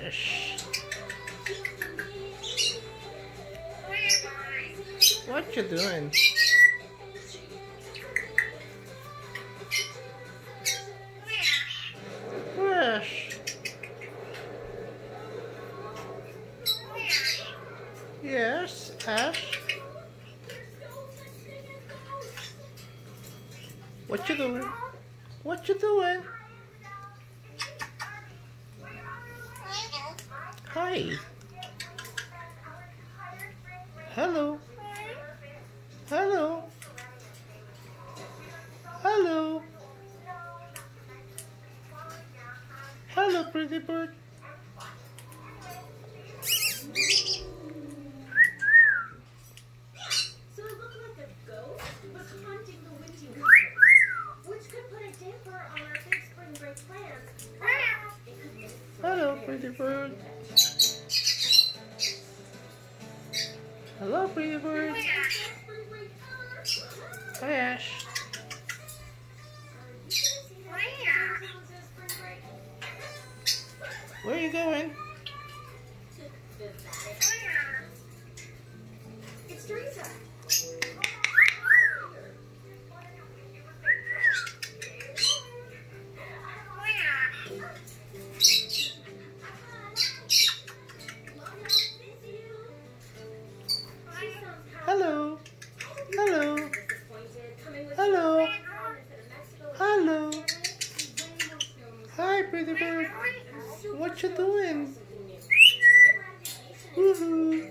fish. What you doing? Fish. Yes, Ash. What you doing? What you doing? Hi. Hello. Hello. Hello. Hello, pretty bird. Hello, pretty bird. Hello, pretty bird. Hi, Ash. Where are you going? It's Teresa. Hello. Hello. Hello. Hi, pretty bird. What you doing? Woohoo.